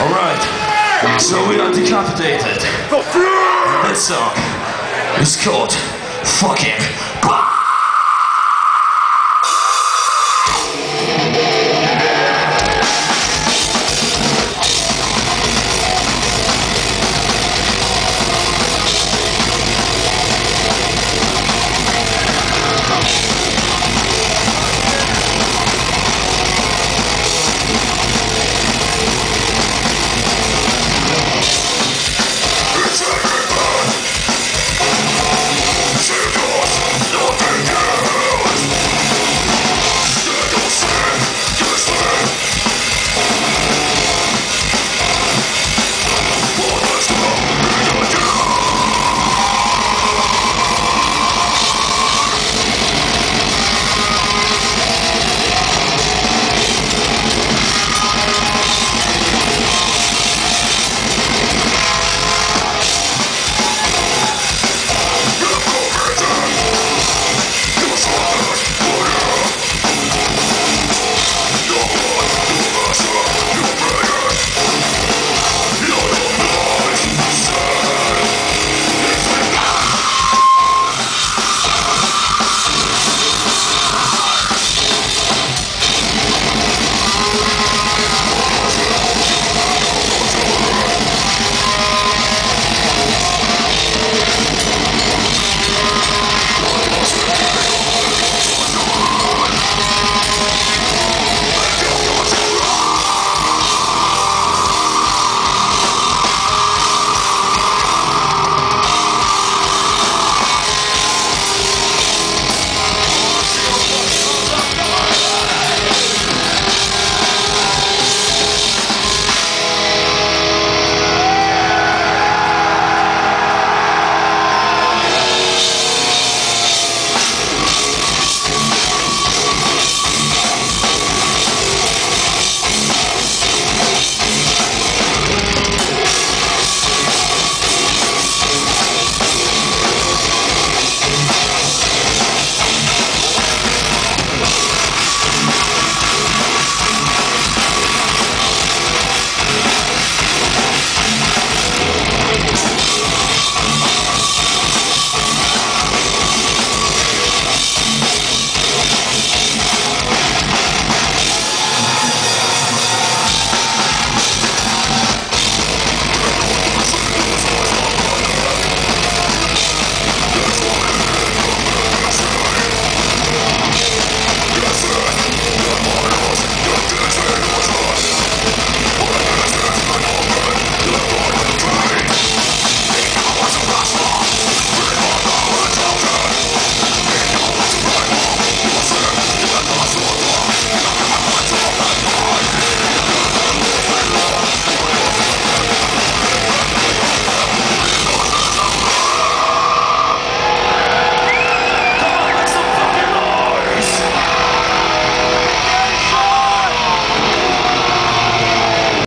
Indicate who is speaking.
Speaker 1: Alright, so we are decapitated.
Speaker 2: The fury!
Speaker 1: This song is called Fucking Bye!